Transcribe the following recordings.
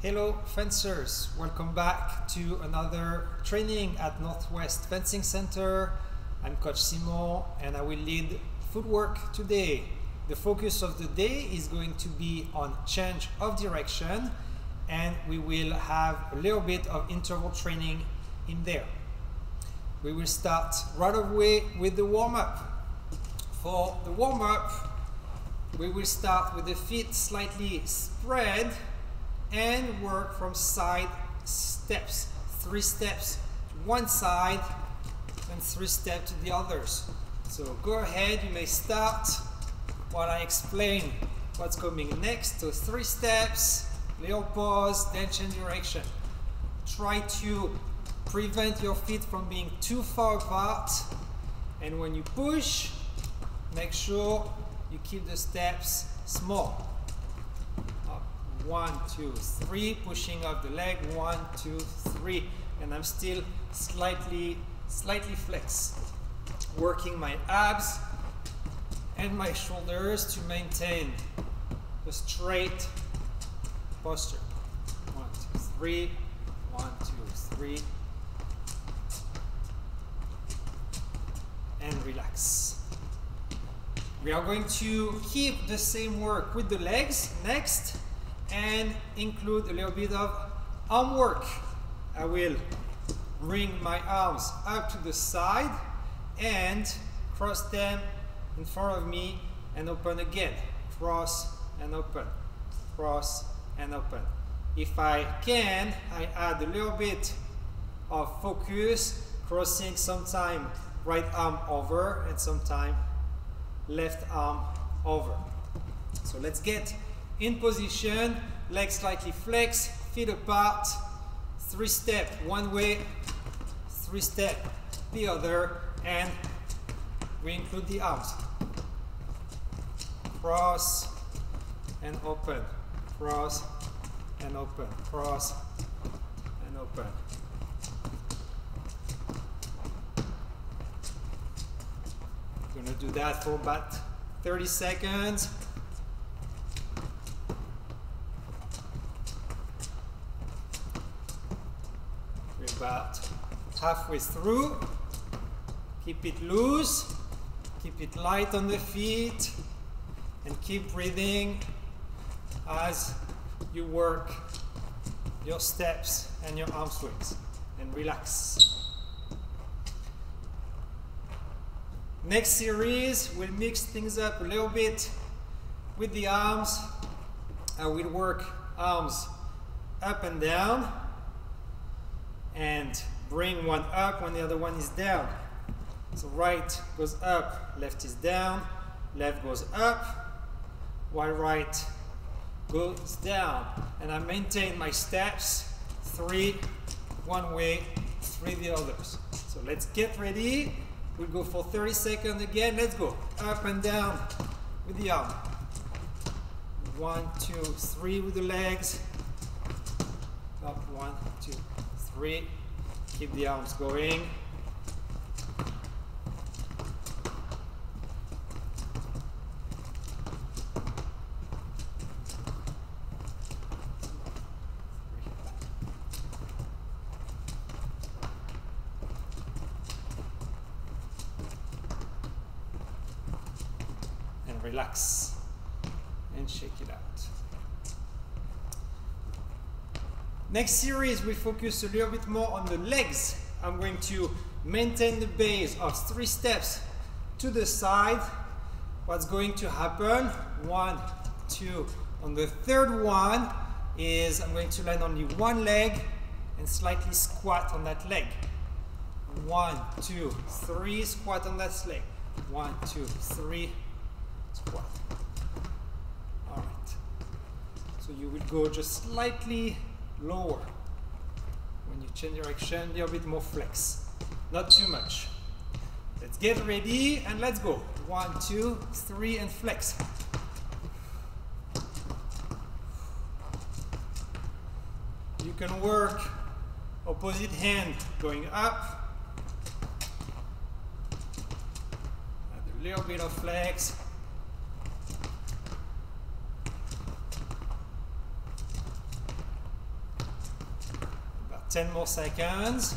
Hello fencers, welcome back to another training at Northwest Fencing Center. I'm Coach Simon and I will lead footwork today. The focus of the day is going to be on change of direction and we will have a little bit of interval training in there. We will start right away with the warm-up. For the warm-up, we will start with the feet slightly spread and work from side steps. Three steps one side and three steps to the others. So go ahead, you may start while I explain what's coming next. So three steps, little pause, then change direction. Try to prevent your feet from being too far apart. And when you push, make sure you keep the steps small one, two, three, pushing up the leg, one, two, three, and I'm still slightly, slightly flexed, working my abs and my shoulders to maintain the straight posture. One, two, three, one, two, three, and relax. We are going to keep the same work with the legs. Next, and include a little bit of arm work. I will bring my arms up to the side and cross them in front of me and open again. Cross and open, cross and open. If I can, I add a little bit of focus, crossing sometime right arm over and sometime left arm over. So let's get in position, legs slightly flexed, feet apart, three step one way, three step the other, and we include the arms. Cross and open, cross and open, cross and open. I'm gonna do that for about 30 seconds. About halfway through. Keep it loose, keep it light on the feet, and keep breathing as you work your steps and your arm swings. And relax. Next series, we'll mix things up a little bit with the arms. I will work arms up and down and bring one up when the other one is down. So right goes up, left is down, left goes up, while right goes down. And I maintain my steps, three one way, three the others. So let's get ready. We'll go for 30 seconds again. Let's go up and down with the arm. One, two, three with the legs. Up, one, two, three. Keep the arms going. And relax and shake it out. Next series, we focus a little bit more on the legs. I'm going to maintain the base of three steps to the side. What's going to happen? One, two. On the third one is I'm going to land only one leg and slightly squat on that leg. One, two, three, squat on that leg. One, two, three, squat. All right. So you will go just slightly lower. When you change direction, a little bit more flex. Not too much. Let's get ready and let's go. One, two, three, and flex. You can work opposite hand going up. A little bit of flex. 10 more seconds.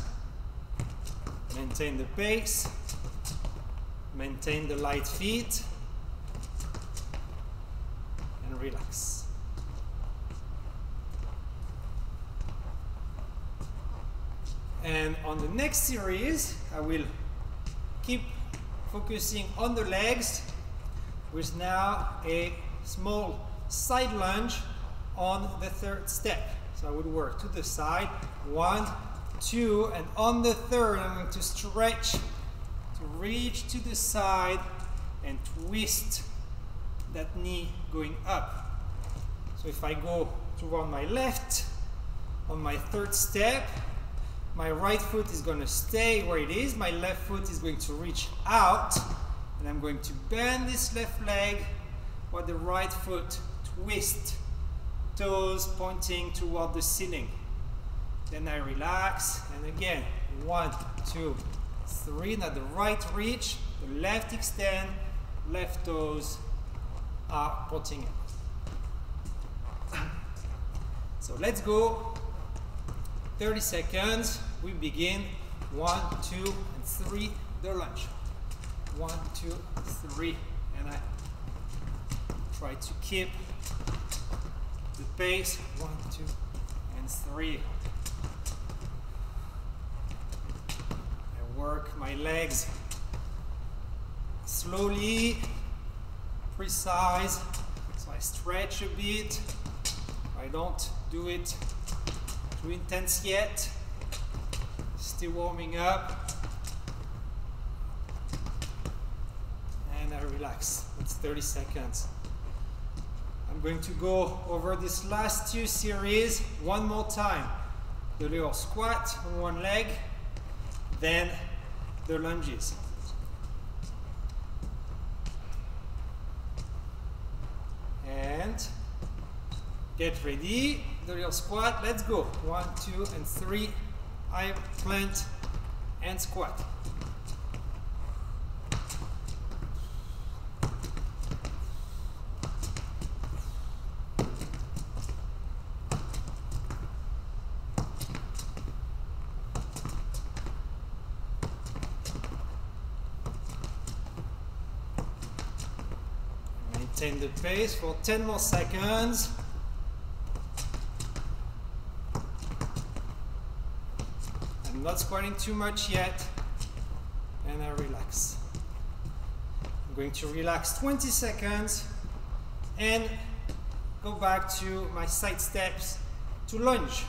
Maintain the pace. Maintain the light feet. And relax. And on the next series, I will keep focusing on the legs with now a small side lunge on the third step. So I would work to the side, one, two, and on the third I'm going to stretch to reach to the side and twist that knee going up. So if I go toward my left on my third step, my right foot is going to stay where it is, my left foot is going to reach out, and I'm going to bend this left leg while the right foot twist, toes pointing toward the ceiling. Then I relax, and again, one, two, three. Now the right reach, the left extend, left toes are pointing out. So let's go 30 seconds. We begin. One, two, and three. The lunge. One, two, three. And I try to keep the pace. One, two, and three. I work my legs slowly, precise. So I stretch a bit. I don't do it too intense yet. Still warming up. And I relax. It's 30 seconds. I'm going to go over this last two series one more time. The little squat on one leg, then the lunges. And get ready the real squat. Let's go. One, two, and three. I plant and squat. Pace for 10 more seconds. I'm not squatting too much yet. And I relax. I'm going to relax 20 seconds and go back to my side steps to lunge.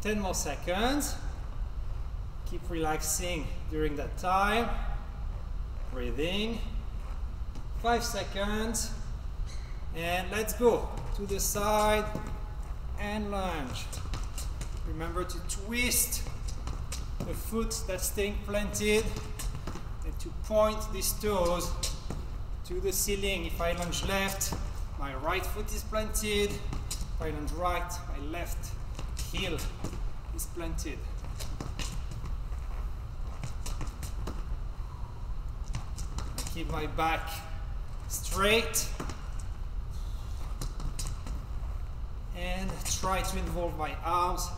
10 more seconds. Keep relaxing during that time. Breathing. Five seconds. And let's go to the side and lunge. Remember to twist the foot that's staying planted and to point these toes to the ceiling. If I lunge left, my right foot is planted. If I lunge right, my left heel is planted. I keep my back straight and try to involve my arms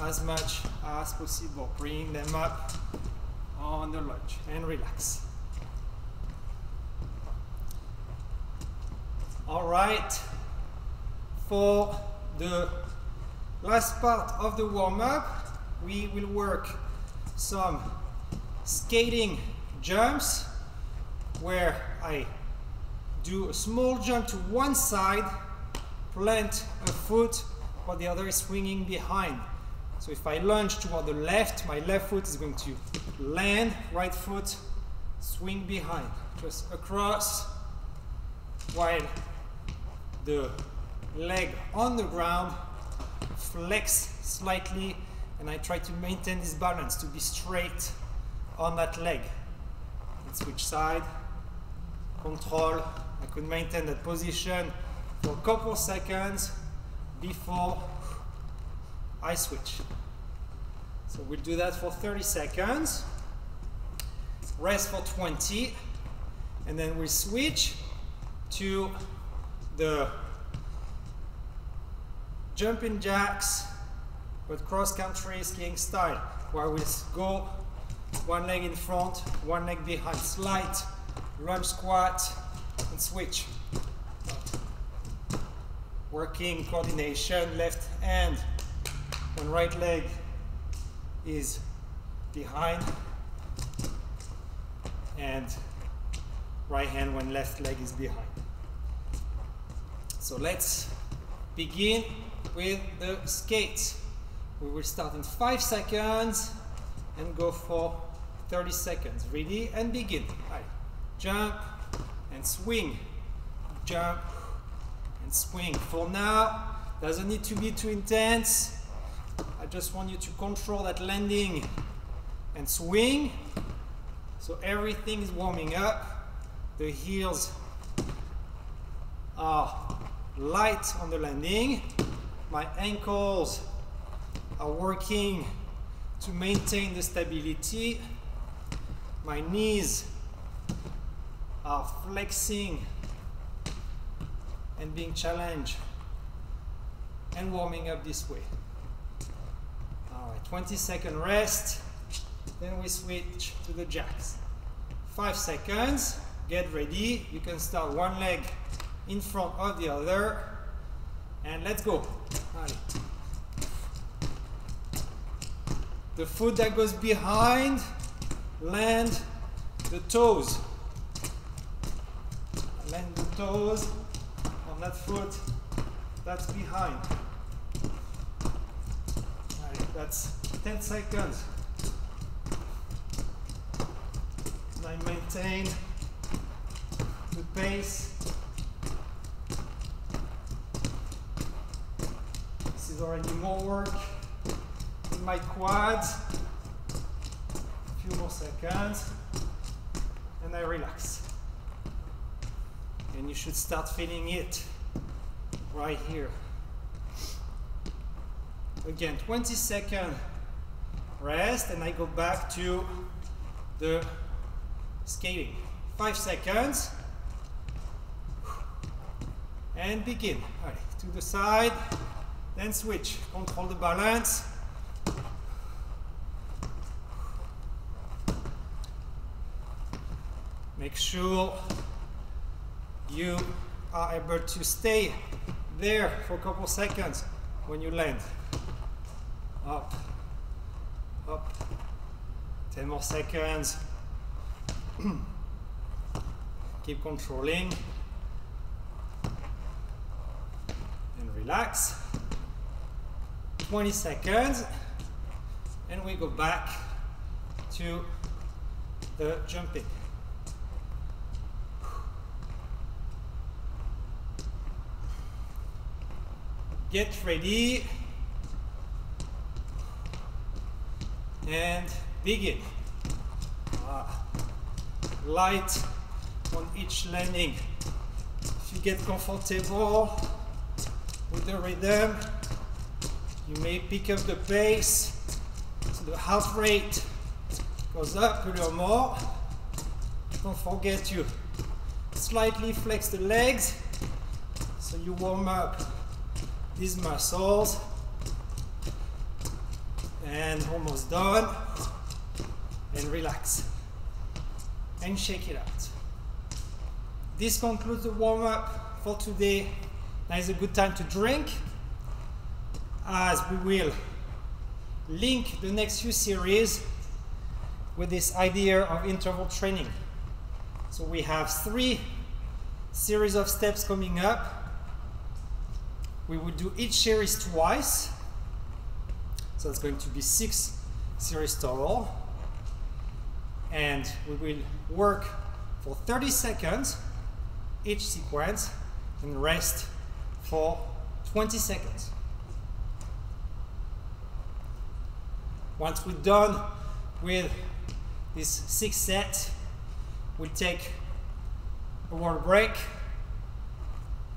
as much as possible. Bring them up on the lunge and relax. All right, for the last part of the warm-up, we will work some skating jumps where I do a small jump to one side, plant a foot, while the other is swinging behind. So if I lunge toward the left, my left foot is going to land, right foot swing behind, just across, while the leg on the ground flex slightly and I try to maintain this balance to be straight on that leg. And switch side, control. I could maintain that position for a couple seconds before I switch. So we'll do that for 30 seconds. Rest for 20. And then we switch to the jumping jacks but cross-country skiing style, where we go one leg in front, one leg behind, slight lunge squat, and switch. Working coordination, left hand when right leg is behind, and right hand when left leg is behind. So let's begin with the skates. We will start in five seconds and go for 30 seconds. Ready and begin. Right. Jump and swing. Jump and swing. For now, doesn't need to be too intense. I just want you to control that landing and swing. So everything is warming up. The heels are light on the landing. My ankles are working to maintain the stability. My knees are flexing and being challenged and warming up this way. All right, 20 second rest. Then we switch to the jacks. Five seconds, get ready. You can start one leg in front of the other. And let's go. The foot that goes behind, land the toes. Toes on that foot that's behind. That's 10 seconds. And I maintain the pace. This is already more work in my quads. A few more seconds. And I relax. And you should start feeling it right here. Again, 20 second rest and I go back to the skating. Five seconds. And begin. Right, to the side, then switch. Control the balance. Make sure you are able to stay there for a couple seconds when you land. Up, up. 10 more seconds. Keep controlling. And relax. 20 seconds. And we go back to the jumping. Get ready. And begin. Ah. Light on each landing. If you get comfortable with the rhythm, you may pick up the pace so the heart rate goes up a little more. Don't forget to slightly flex the legs so you warm up these muscles and almost done. And relax. And shake it out. This concludes the warm-up for today. Now is a good time to drink as we will link the next few series with this idea of interval training. So we have three series of steps coming up we would do each series twice. So it's going to be six series total. And we will work for 30 seconds each sequence and rest for 20 seconds. Once we're done with this six set, we'll take a water break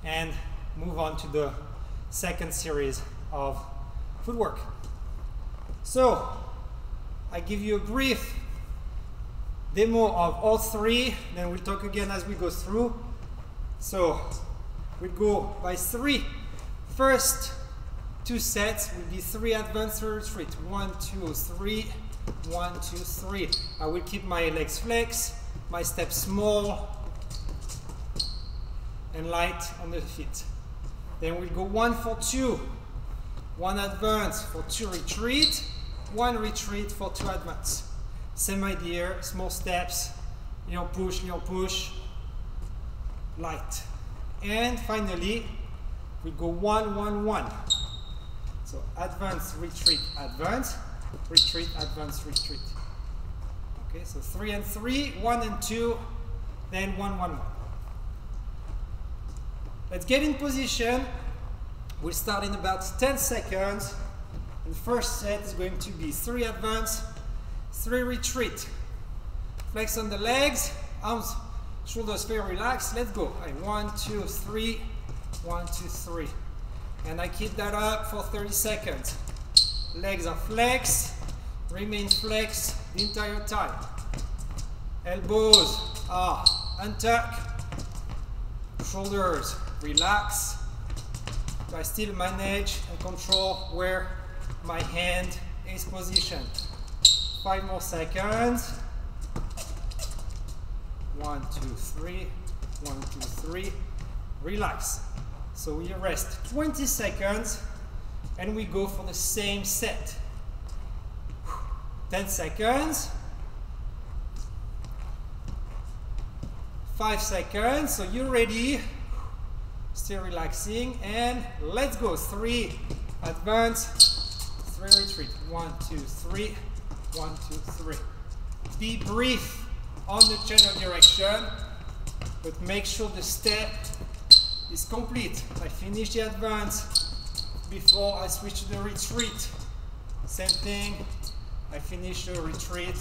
and move on to the second series of footwork. So, I give you a brief demo of all three, then we'll talk again as we go through. So, we go by three. First, Two sets will be three advance, three retreat. One, two, three. One, two, three. I will keep my legs flex, my steps small and light on the feet. Then we'll go one for two. One advance for two retreat. One retreat for two advance. Same idea, small steps, little push, little push, light. And finally, we go one, one, one. So advance, retreat, advance, retreat, advance, retreat. Okay, so three and three, one and two, then one, one, one. Let's get in position. We'll start in about 10 seconds. And the first set is going to be three advance, three retreat. Flex on the legs, arms, shoulders very relaxed. Let's go. One, two, three, one, two, three. And I keep that up for 30 seconds. Legs are flexed, remain flexed the entire time. Elbows are untuck, shoulders relax. I still manage and control where my hand is positioned. Five more seconds. One, two, three. One, two, three. Relax. So we rest 20 seconds and we go for the same set. 10 seconds. 5 seconds. So you're ready. Still relaxing. And let's go. 3 advance. 3 retreat. 1, 2, 3. 1, 2, 3. Be brief on the general direction, but make sure the step is complete. I finish the advance before I switch to the retreat. Same thing, I finish the retreat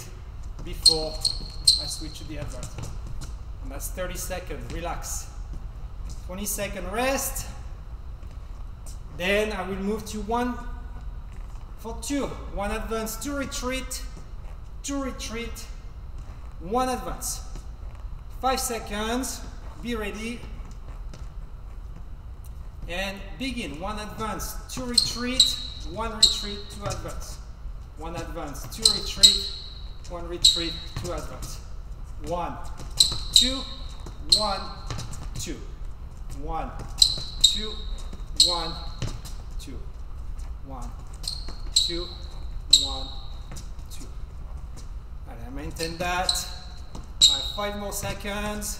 before I switch to the advance. And that's 30 seconds, relax. 20 second rest. Then I will move to one for two. One advance, two retreat, two retreat, one advance. Five seconds, be ready, and begin. One advance, two retreat, one retreat, two advance. One advance, two retreat, one retreat, two advance. One, two, one, two. One, two, one, two. One, two, one, two. And I maintain that. I have five more seconds.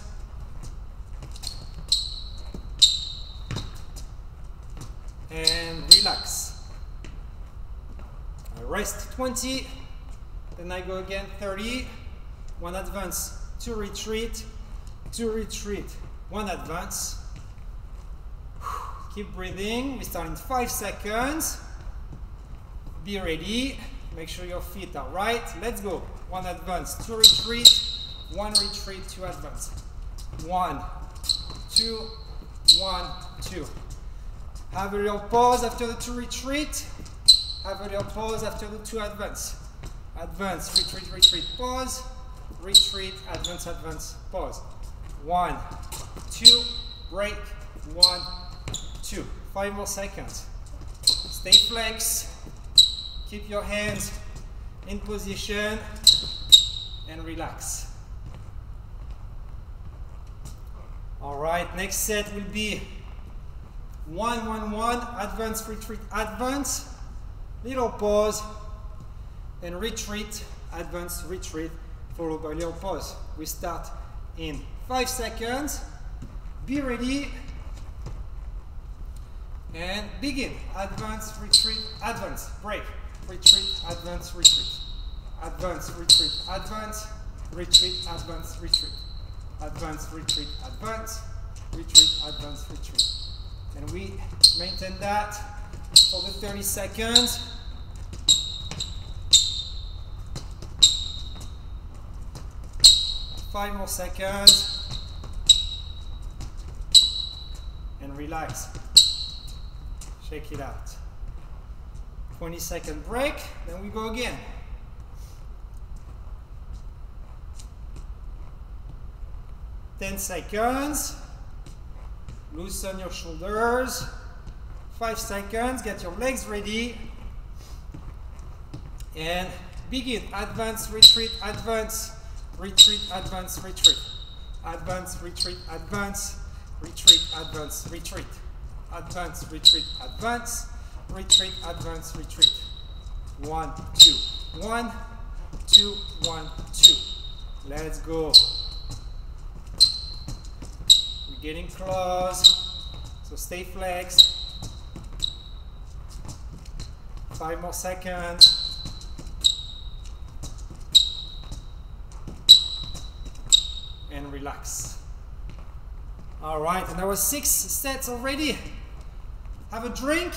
and relax. I rest 20, then I go again 30, one advance, two retreat, two retreat, one advance. Keep breathing, we start in five seconds. Be ready, make sure your feet are right. Let's go. One advance, two retreat, one retreat, two advance. One, two, one, two. Have a little pause after the two retreat. Have a little pause after the two advance. Advance, retreat, retreat, pause. Retreat, advance, advance, pause. One, two, break. One, two. Five more seconds. Stay flex. Keep your hands in position and relax. All right, next set will be one, one, one, advance, retreat, advance, little pause, and retreat, advance, retreat, followed by little pause. We start in five seconds. Be ready. And begin. Advance, retreat, advance, break, retreat, advance, retreat, advance, retreat, advance, retreat, advance, retreat, advance, retreat, advance, retreat, advance, retreat. And we maintain that for the 30 seconds. Five more seconds. And relax. Shake it out. 20 second break, then we go again. Ten seconds. Loosen your shoulders. Five seconds, get your legs ready. And begin. Advance, retreat, advance, retreat, advance, retreat. Advance, retreat, advance, retreat, advance, retreat. Advance, retreat, advance, retreat, advance, retreat. One, two, one, two, one, two. Let's go. We're getting close. So stay flexed. Five more seconds. And relax. All right, and that was six sets already. Have a drink.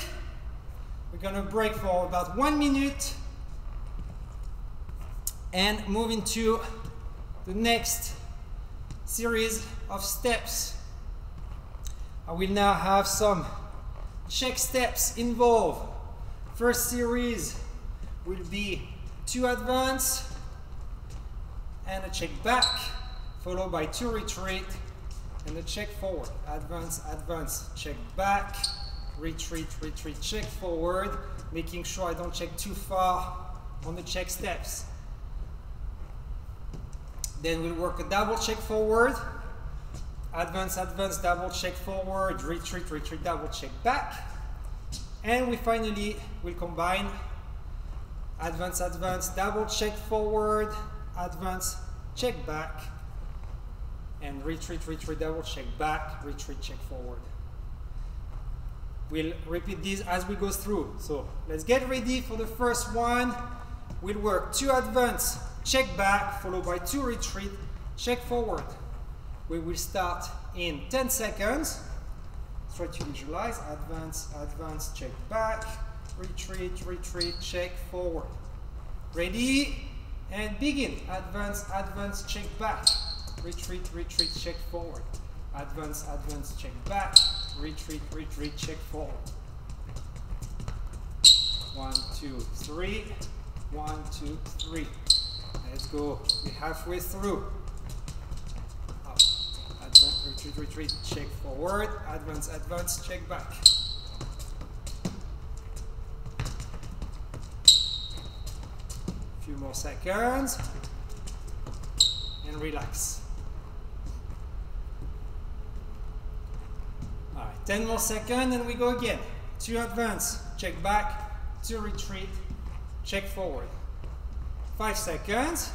We're gonna break for about one minute and move into the next series of steps. I will now have some check steps involved. First series will be two advance and a check back, followed by two retreat and a check forward. Advance, advance, check back, retreat, retreat, check forward, making sure I don't check too far on the check steps. Then we'll work a double check forward, advance, advance, double check forward, retreat, retreat, double check back. And we finally will combine advance, advance, double check forward, advance, check back, and retreat, retreat, double check back, retreat, check forward. We'll repeat these as we go through. So let's get ready for the first one. We'll work two advance, check back, followed by two retreat, check forward. We will start in 10 seconds. Try to visualize, advance, advance, check back, retreat, retreat, check forward. Ready? And begin. Advance, advance, check back. Retreat, retreat, check forward. Advance, advance, check back. Retreat, retreat, check forward. One, two, three. One, two, three. Let's go. We're halfway through. Up. Advance, retreat, retreat, check forward. Advance, advance, check back. A Few more seconds. And relax. All right, 10 more seconds and we go again. Two advance, check back, two retreat, check forward. Five seconds,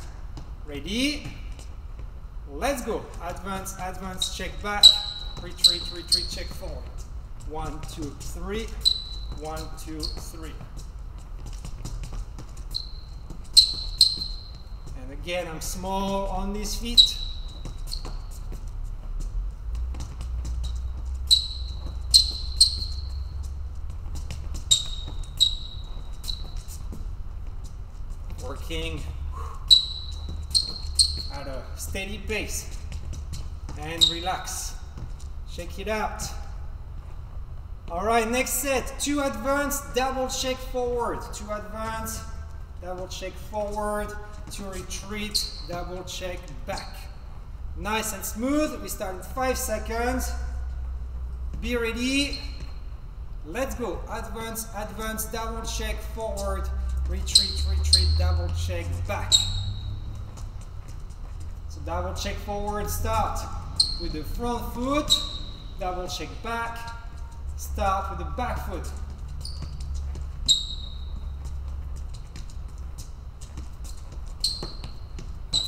ready, let's go. Advance, advance, check back, retreat, retreat, check forward. One, two, three, one, two, three. And again, I'm small on these feet. At a steady pace and relax. Shake it out. All right, next set, two advance, double check forward. Two advance, double check forward, two retreat, double check back. Nice and smooth. We start in five seconds. Be ready. Let's go. Advance, advance, double check forward, retreat, retreat, double check back. So double check forward, start with the front foot, double check back, start with the back foot.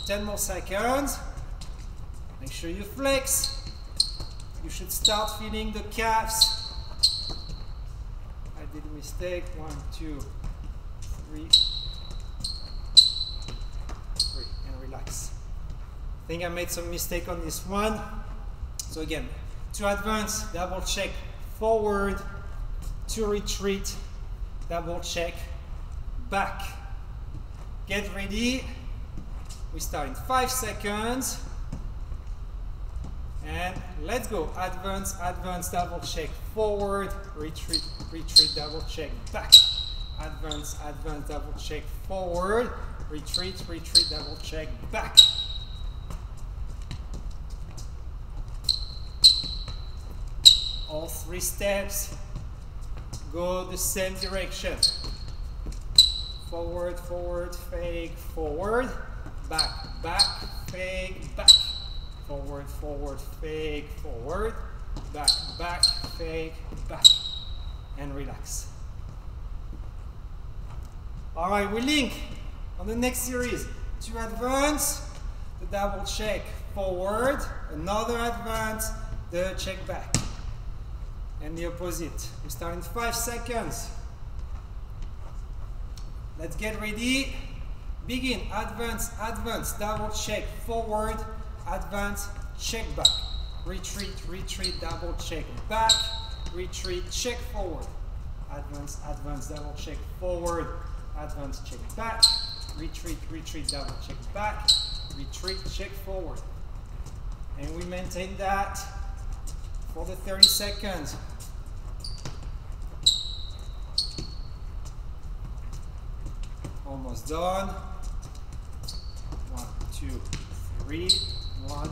Ten more seconds. Make sure you flex. You should start feeling the calves. I did a mistake. One, two, three, three, and relax. I think I made some mistake on this one. So again, two advance, double check forward, two retreat, double check back. Get ready. We start in five seconds. And let's go. Advance, advance, double check forward, retreat, retreat, double check back. Advance, advance, double check forward, retreat, retreat, double check back. All three steps. go the same direction. Forward, forward, fake, forward, back, back, fake, back. Forward, forward, fake, forward, back, back, fake, back. And relax. All right, we link on the next series. Two advance, the double check forward, another advance, the check back. And the opposite. We start in five seconds. Let's get ready. Begin, advance, advance, double check, forward, advance, check back. Retreat, retreat, double check, back, retreat, check forward. Advance, advance, double check, forward, advance, check back, retreat, retreat, double check back, retreat, check forward. And we maintain that for the 30 seconds. Almost done. One, two, three, one,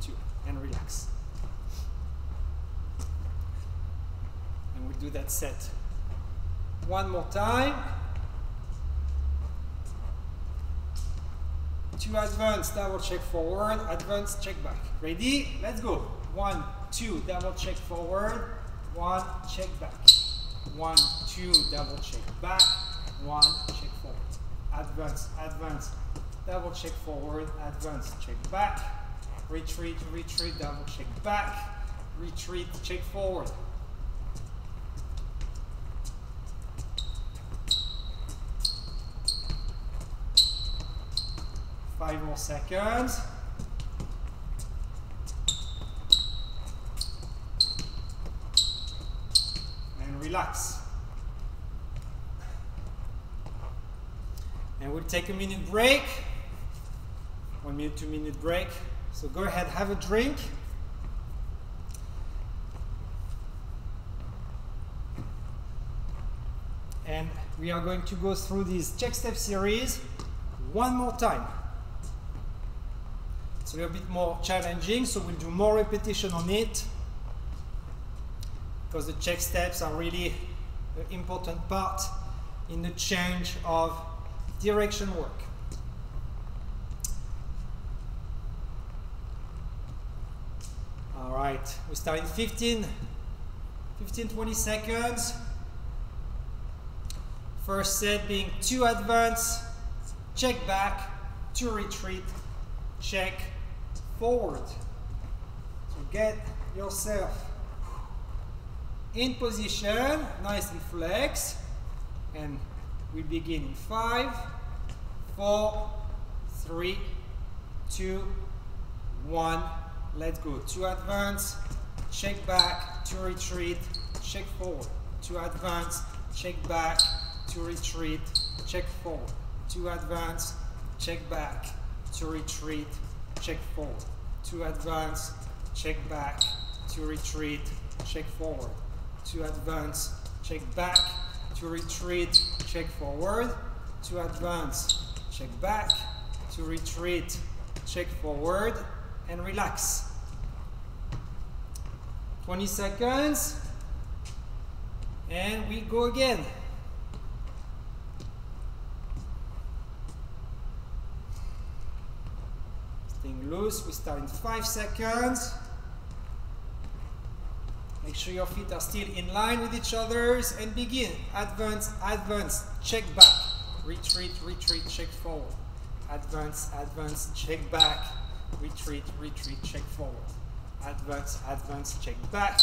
two, and relax. And we do that set one more time. Two advance, double check forward, advance, check back. Ready? Let's go. One, two, double check forward, one, check back. One, two, double check back, one, check forward. Advance, advance, double check forward, advance, check back. Retreat, retreat, double check back. Retreat, check forward. Five more seconds. And relax. And we'll take a minute break. One minute, two minute break. So go ahead, have a drink. And we are going to go through this check step series one more time. A little bit more challenging, so we'll do more repetition on it because the check steps are really an important part in the change of direction work. All right, we start in 15, 15, 20 seconds. First set being two advance, check back, two retreat, check forward. So get yourself in position, nice and flex, and we begin in five, four, three, two, one. Let's go. Two advance, check back, two retreat, check forward. Two advance, check back, two retreat, check forward. Two advance, check back, two retreat, check forward. two advance, check back, two retreat, check forward. two advance, check back, two retreat, check forward. two advance, check back, two retreat, check forward, and relax. 20 seconds, and we go again. Staying loose, we start in five seconds. Make sure your feet are still in line with each other's and begin. Advance, advance, check back. Retreat, retreat, check forward. Advance, advance, check back. Retreat, retreat, check forward. Advance, advance, check back.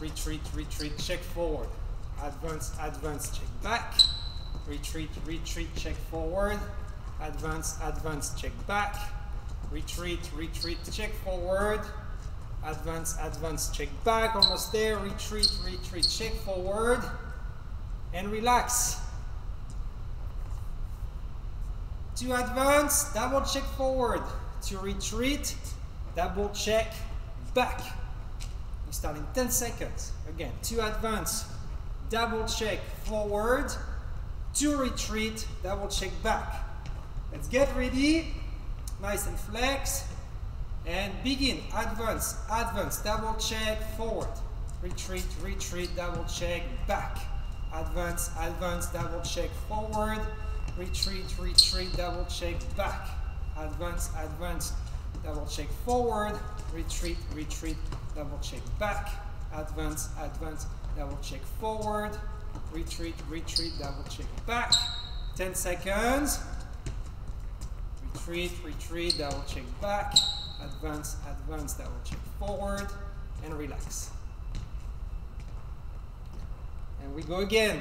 Retreat, retreat, check forward. Advance, advance, check back. Retreat, retreat, check forward. Advance, advance, check back. Retreat, retreat, check forward. Advance, advance, check back. Almost there. Retreat, retreat, check forward. And relax. Two advance, double check forward. Two retreat, double check back. We start in 10 seconds. Again, two advance, double check forward. Two retreat, double check back. Let's get ready. Nice and flex. And begin. Advance, advance, double check forward. Retreat, retreat, double check back. advance, advance, double check forward, retreat, retreat, double check back, advance, advance, double check forward, retreat, retreat, double check back, advance, advance, double check forward, retreat, retreat, double check back, 10 seconds, retreat, retreat, double check back, advance, advance, double check forward, and relax. And we go again.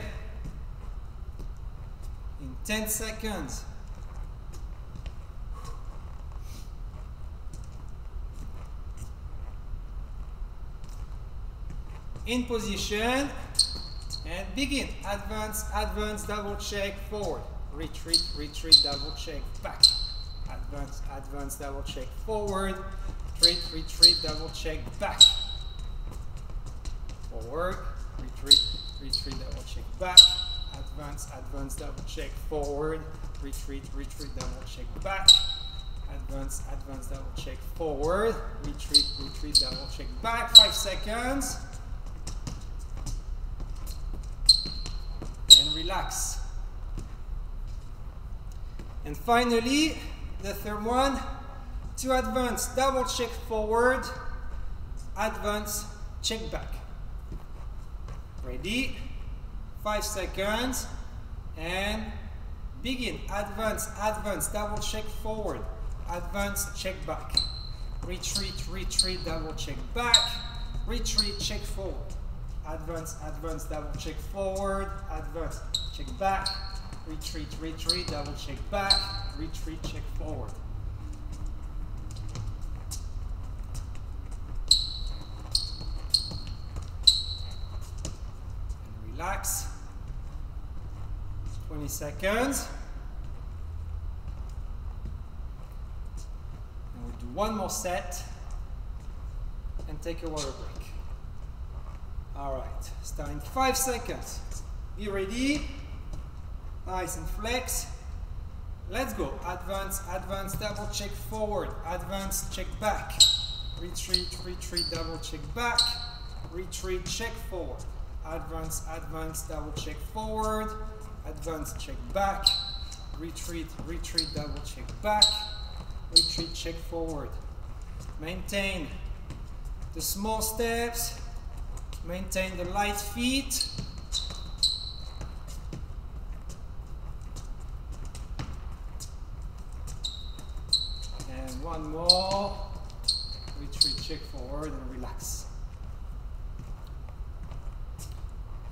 In 10 seconds. In position and begin. Advance, advance, double check, forward. Retreat, retreat, double check, back. Advance, advance, double check, forward. Retreat, retreat, double check, back. Forward, retreat, retreat, double check, back. Advance, advance, double check, forward. Retreat, retreat, double check, back. Advance, advance, double check, forward. Retreat, retreat, double check, back. Five seconds. And relax. And finally, the third one, to advance, double check forward, advance, check back. Ready? Five seconds, and begin. Advance, advance, double check forward, advance, check back. Retreat, retreat, double check back. Retreat, check forward. Advance, advance, double check forward, advance, check back. Retreat, retreat, double check back. Retreat, check forward. And relax. 20 seconds. And we'll do one more set and take a water break. All right, start in five seconds. Be ready. Nice and flex. Let's go. Advance, advance, double check forward. Advance, check back. Retreat, retreat, double check back. Retreat, check forward. Advance, advance, double check forward. Advance, check back. Retreat, retreat, double check back. Retreat, check forward. Maintain the small steps. Maintain the light feet. More. Retreat, check forward and relax.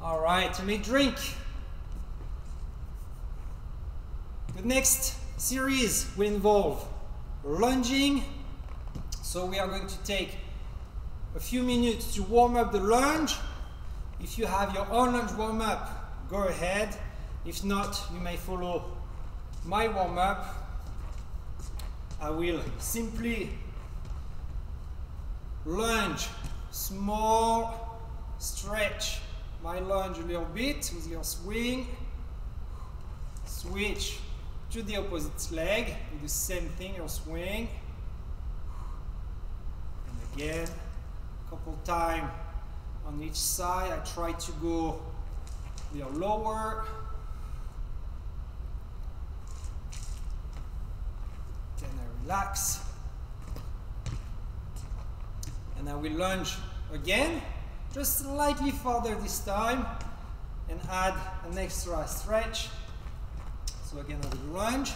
All right, you may drink. The next series will involve lunging. So we are going to take a few minutes to warm up the lunge. If you have your own lunge warm up, go ahead. If not, you may follow my warm up. I will simply lunge, small stretch my lunge a little bit with your swing. Switch to the opposite leg, do the same thing, your swing. And again, a couple times on each side. I try to go a little lower. Then I relax. And I will lunge again, just slightly further this time, and add an extra stretch. So again, I will lunge.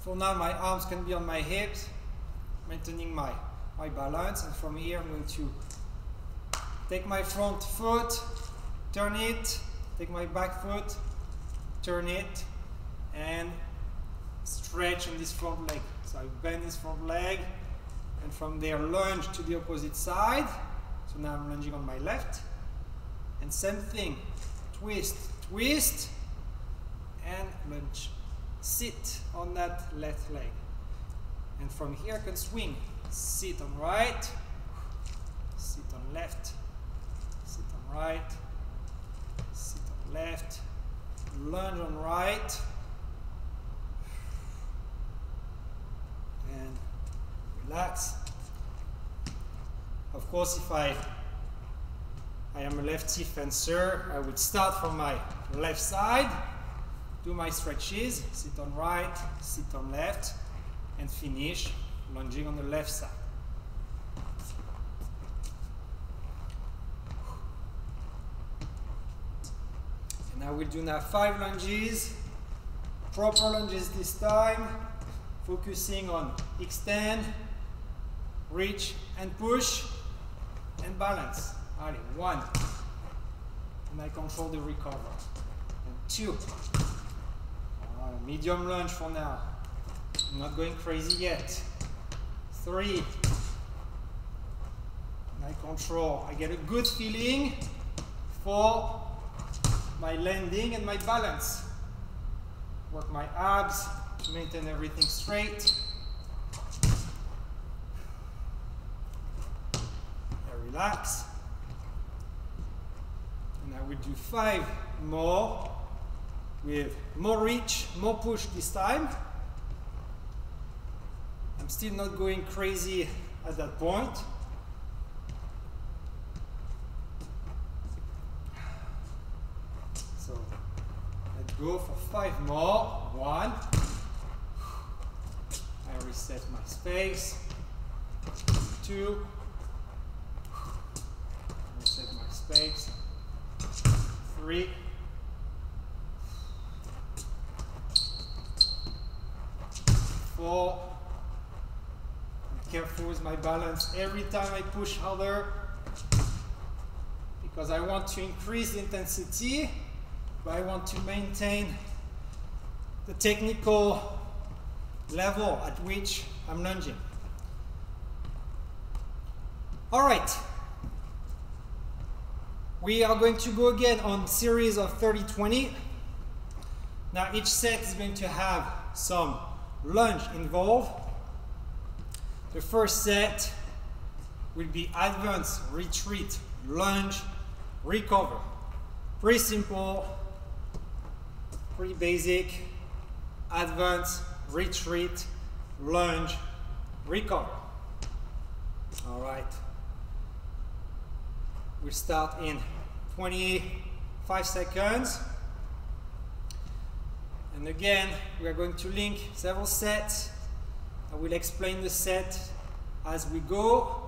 For now, my arms can be on my hips, maintaining my my balance and from here I'm going to take my front foot, turn it, take my back foot, turn it and stretch on this front leg. So I bend this front leg and from there lunge to the opposite side. So now I'm lunging on my left and same thing, twist, twist and lunge. Sit on that left leg. And from here I can swing sit on right, sit on left, sit on right, sit on left, lunge on right, and relax. Of course, if I I am a lefty fencer. I would start from my left side, do my stretches, sit on right, sit on left, and finish lunging on the left side. And I will do now five lunges, proper lunges this time, focusing on extend, reach and push, and balance. Allez, one. And I control the recover. And two. Medium lunge for now. I'm not going crazy yet. Three. And I control. I get a good feeling for my landing and my balance. Work my abs maintain everything straight. I relax. And I will do five more with more reach, more push this time. I'm still not going crazy at that point. So let's go for five more. One. Reset my space. Two. Reset my space. Three. Four. Be careful with my balance every time I push harder because I want to increase the intensity, but I want to maintain the technical level at which I'm lunging. All right. We are going to go again on series of 30-20. Now each set is going to have some lunge involved. The first set will be advance, retreat, lunge, recover. Pretty simple, pretty basic. Advance, retreat, lunge, recover. All right. We start in 25 seconds. And again, we are going to link several sets. I will explain the set as we go.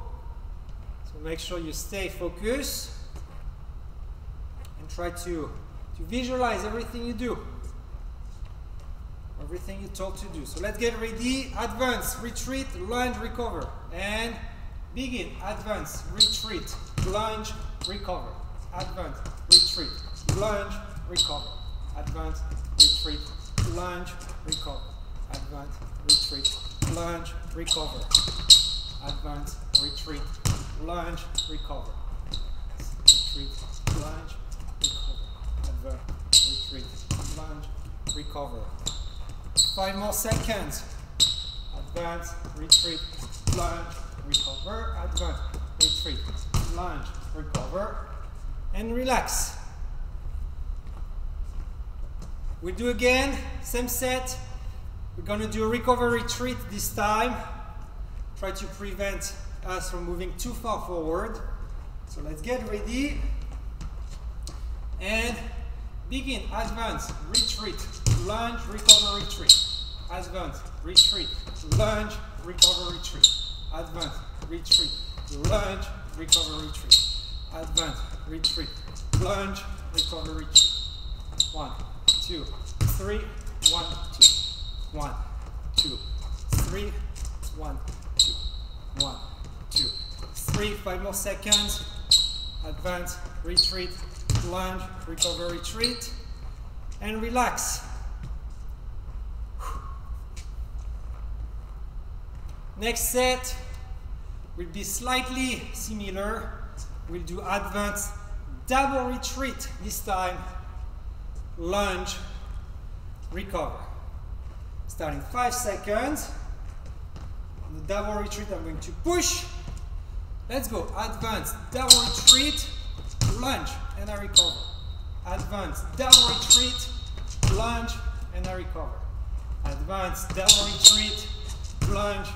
So make sure you stay focused and try to, to visualize everything you do. Everything you're told to do. So let's get ready. Advance, retreat, lunge, recover. And begin. Advance, retreat, lunge, recover. Advance, retreat, lunge, recover. Advance, retreat, lunge, recover. Advance, retreat, lunge, recover. Advance, retreat, lunge, recover. Retreat, lunge, recover. Advance, retreat, lunge, recover. Five more seconds. Advance, retreat, lunge, recover. Advance, retreat, lunge, recover. And relax. We do again, same set. We're gonna do a recover retreat this time. Try to prevent us from moving too far forward. So let's get ready. And begin, advance, retreat, lunge, recover, retreat. Advance, retreat, lunge, recover, retreat. Advance, retreat, lunge, recover, retreat. Advance, retreat, lunge, recover, retreat. One, two, three, one, two, one, two, three, one, two, one, two, three. Five more seconds. Advance, retreat, lunge, recover, retreat, and relax. Next set will be slightly similar. We'll do advanced double retreat this time lunge, recover. Starting five seconds. On the double retreat, I'm going to push. Let's go. advanced double retreat, lunge, and I recover. Advance, double retreat, lunge, and I recover. Advance, double retreat, lunge,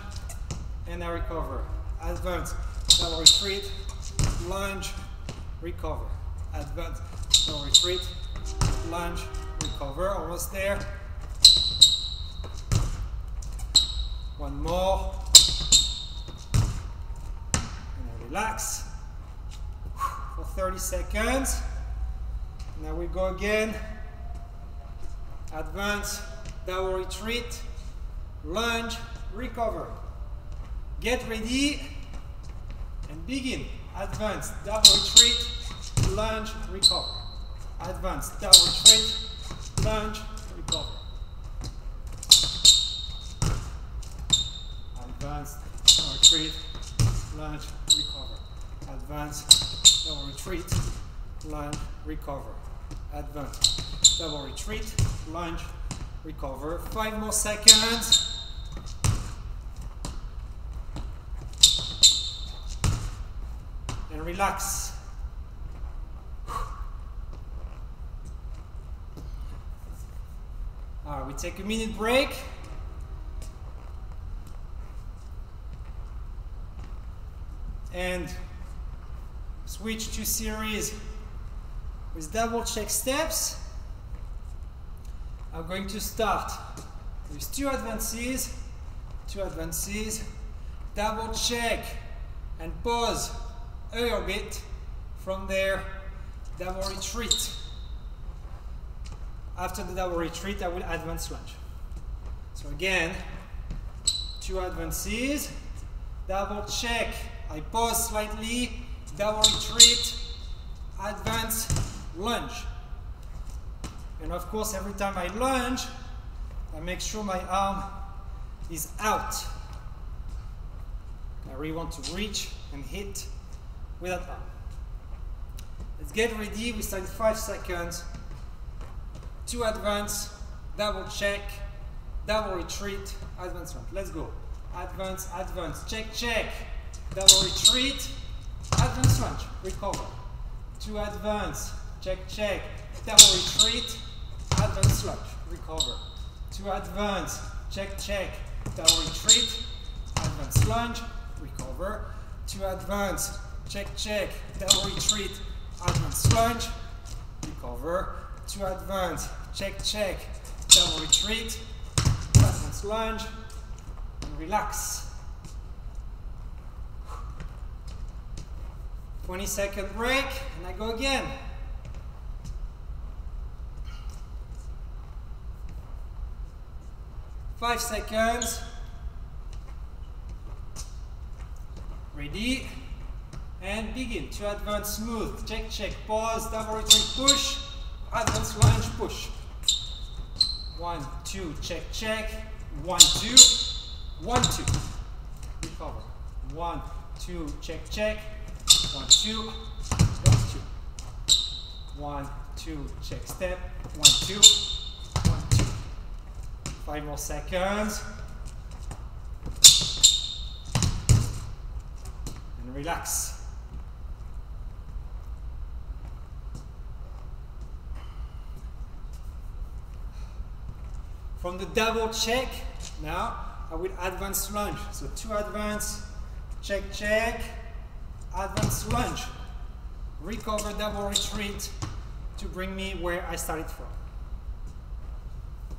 and I recover. Advance, double retreat, lunge, recover. Advance, no retreat, lunge, recover, almost there. One more. And relax for 30 seconds. Now we go again. Advance, double retreat, lunge, recover. Get ready and begin. Advance, double retreat, lunge, recover. Advance, double retreat, lunge, recover. Advance, double retreat, lunge, recover. Advance, double retreat, lunge, recover. Advance, double retreat, lunge, recover. Five more seconds. And relax. All right, we take a minute break. And switch to series with double check steps. I'm going to start with two advances, two advances, double check and pause a little bit. From there, double retreat. After the double retreat, I will advance lunge. So again, two advances, double check, I pause slightly, double retreat, advance, lunge. And of course, every time I lunge, I make sure my arm is out. I really want to reach and hit with that arm. Let's get ready. We start in five seconds. Two advance, double check, double retreat, advance lunge. Let's go. Advance, advance, check, check, double retreat, advance lunge, recover. Two advance, check, check, double retreat, advance lunge, recover. Two advance, check, check, double retreat, advance lunge, recover. Two advance, check, check, double retreat, advance lunge, recover. Two advance, check, check, double retreat, advance lunge, and relax. 20 second break, and I go again. Five seconds. Ready? And begin to advance smooth. Check, check, pause, double retreat, push. Advance lunge, push. One, two, check, check. One, two. One, two. Recover. One, two, check, check. One, two. One, two. Check, step. One, two. One, two. Five more seconds. And relax. From the double check, now I will advance lunge. So two advance, check, check, advance lunge. Recover double retreat to bring me where I started from.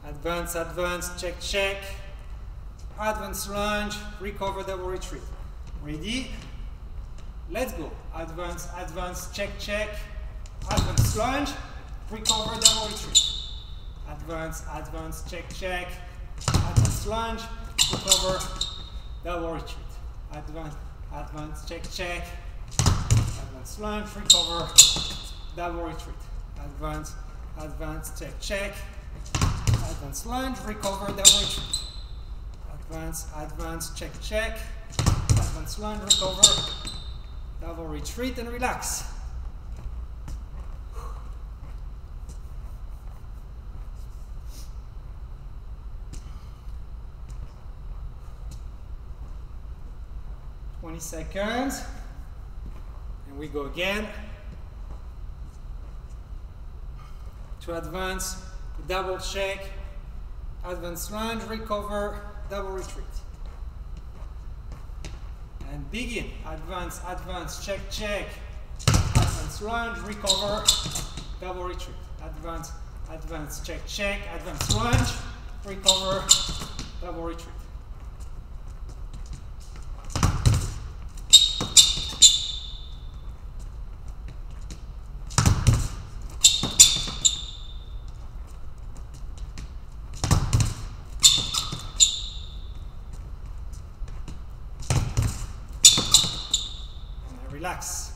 Advance, advance, check, check, advance lunge, recover double retreat. Ready? Let's go. Advance, advance, check, check, advance lunge, recover double retreat. Advance, advance, check, check, advance lunge, recover double retreat. Advance, advance, check, check, advance lunge, recover double retreat. Advance, advance, check, check, advance lunge, recover double retreat. Advance, advance, check, check, advance lunge, recover double retreat and relax. Twenty seconds, and we go again. To advance, double check, advance lunge, recover, double retreat and begin. Advance, advance, check, check. Advance advance lunge, recover, double retreat. Advance, advance, check, check, advance lunge, recover, double retreat. relax.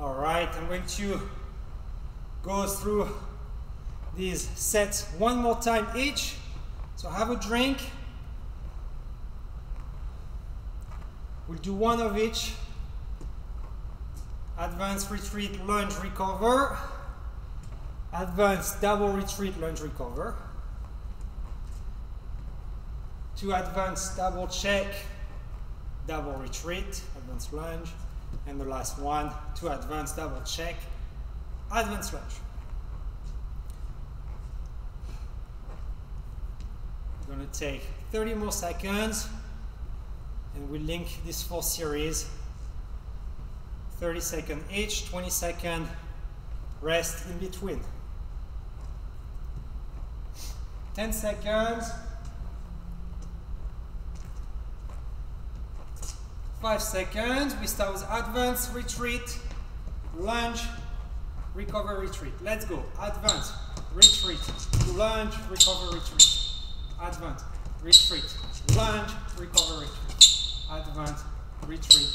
All right, I'm going to go through these sets one more time each. So have a drink. We'll do one of each. Advance, retreat, lunge, recover. Advance, double retreat, lunge, recover. To advance, double check, double retreat, advance lunge. And the last one, to advance, double check, advance lunge. We're to take 30 more seconds and we link these four series 30 second each, 20 second rest in between. 10 seconds. 5 seconds. We start with advance, retreat, lunge, recover, retreat. Let's go. Advance, retreat, lunge, recover, retreat. Advance, retreat, lunge, recover, retreat. Advance, retreat,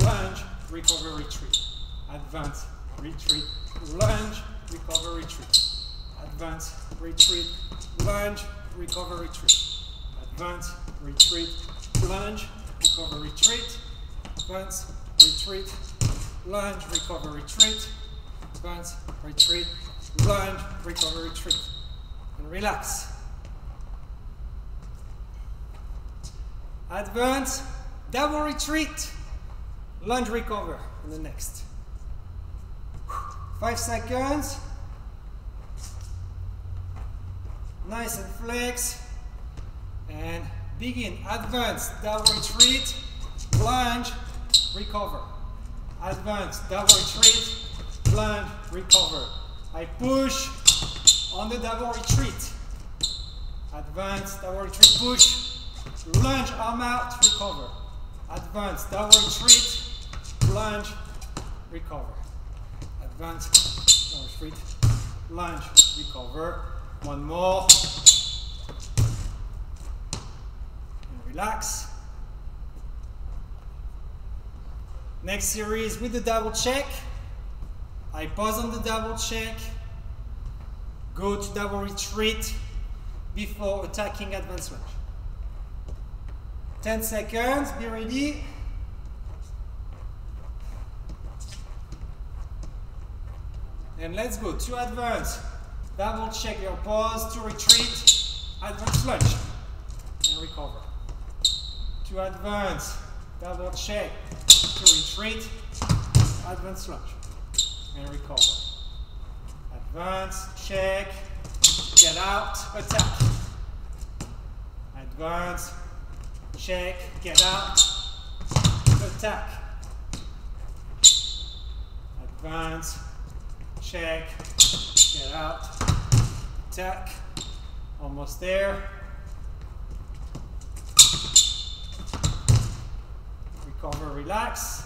lunge, recover, retreat. Advance, retreat, lunge, recover, retreat. Advance, retreat, lunge, recover, retreat. Advance, retreat, lunge, recover, retreat. Advance, retreat, lunge, recover, retreat. Advance, retreat, lunge, recover, retreat. And relax. Advance, double retreat, lunge, recover. And the next. Five seconds. Nice and flex. And begin. Advance, double retreat, lunge, recover. Advance, double retreat, lunge, recover. I push on the double retreat. Advance, double retreat, push. Lunge, arm out, recover. Advance, double retreat, lunge, recover. Advance, double retreat, lunge, recover. One more. And relax. Next series with the double check. I pause on the double check. Go to double retreat before attacking advanced lunge. 10 seconds, be ready. And let's go to advance. Double check your pause to retreat, advance lunge, and recover. To advance, double check to retreat, advance lunge, and recover. Advance, check, get out, attack. Advance, check, get out, attack. Advance, check, get out, attack, almost there. Recover, relax.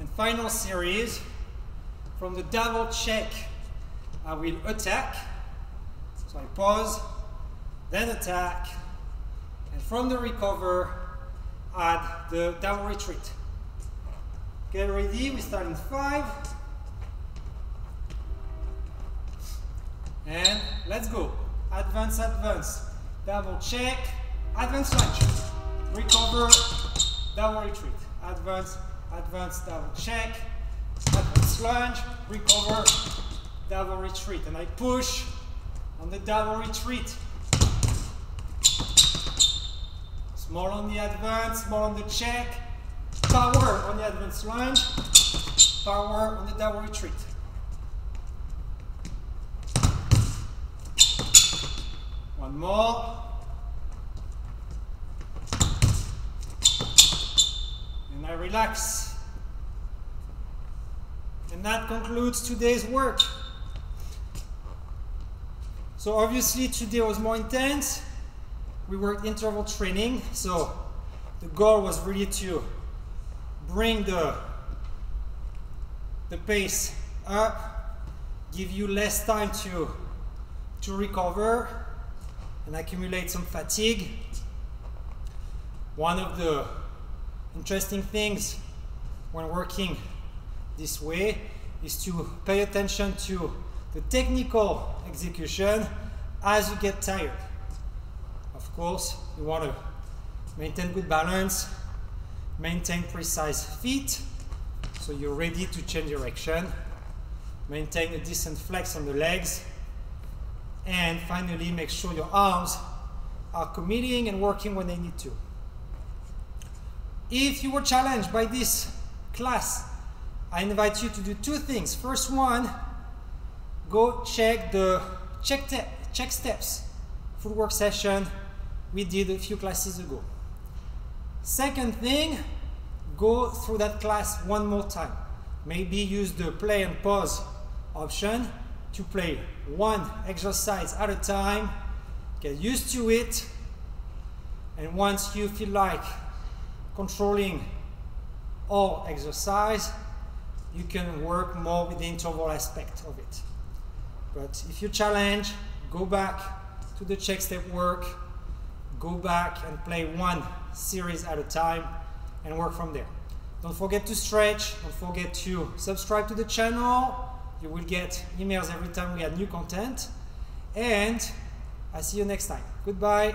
And final series, from the double check, I will attack. So I pause, then attack, and from the recover, add the double retreat. Get ready, we start in five. And let's go. Advance, advance. Double check. Advanced lunge. Recover, double retreat. Advance, advance, double check. Advanced lunge, recover, double retreat. And I push on the double retreat. Small on the advance, small on the check. Power on the advanced lunge. Power on the double retreat. One more. I relax. And that concludes today's work. So obviously today was more intense. We worked interval training. So the goal was really to bring the, the pace up, give you less time to, to recover and accumulate some fatigue. One of the interesting things when working this way is to pay attention to the technical execution as you get tired. Of course, you want to maintain good balance, maintain precise feet, so you're ready to change direction, maintain a decent flex on the legs, and finally make sure your arms are committing and working when they need to. If you were challenged by this class, I invite you to do two things. First one, go check the check, check steps footwork session we did a few classes ago. Second thing, go through that class one more time. Maybe use the play and pause option to play one exercise at a time, get used to it, and once you feel like controlling all exercise, you can work more with the interval aspect of it. But if you challenge, go back to the check step work, go back and play one series at a time and work from there. Don't forget to stretch, don't forget to subscribe to the channel. You will get emails every time we add new content. And I see you next time. Goodbye.